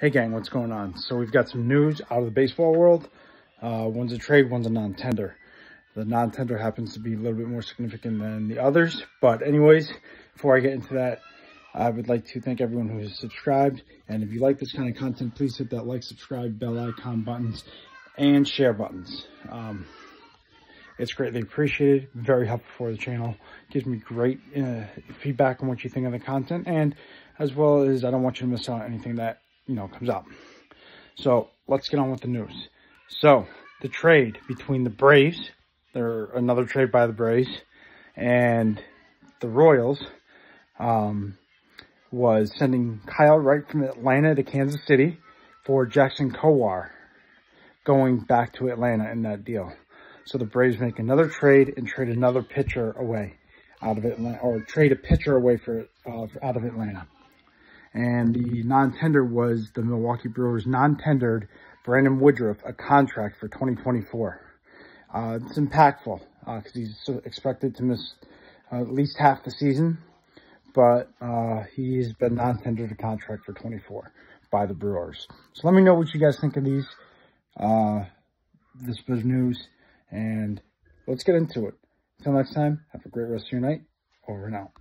Hey gang, what's going on? So we've got some news out of the baseball world. Uh, one's a trade, one's a non-tender. The non-tender happens to be a little bit more significant than the others. But anyways, before I get into that, I would like to thank everyone who has subscribed. And if you like this kind of content, please hit that like, subscribe, bell icon buttons, and share buttons. Um, it's greatly appreciated, very helpful for the channel. Gives me great uh, feedback on what you think of the content. And as well as I don't want you to miss out on anything that you know, comes up. So let's get on with the news. So the trade between the Braves, there another trade by the Braves, and the Royals um, was sending Kyle Wright from Atlanta to Kansas City for Jackson Kowar going back to Atlanta in that deal. So the Braves make another trade and trade another pitcher away out of Atlanta, or trade a pitcher away for uh, out of Atlanta and the non-tender was the Milwaukee Brewers non-tendered Brandon Woodruff a contract for 2024. Uh, it's impactful because uh, he's expected to miss uh, at least half the season, but uh, he's been non-tendered a contract for 24 by the Brewers. So let me know what you guys think of these. Uh, this was news, and let's get into it. Until next time, have a great rest of your night. Over and out.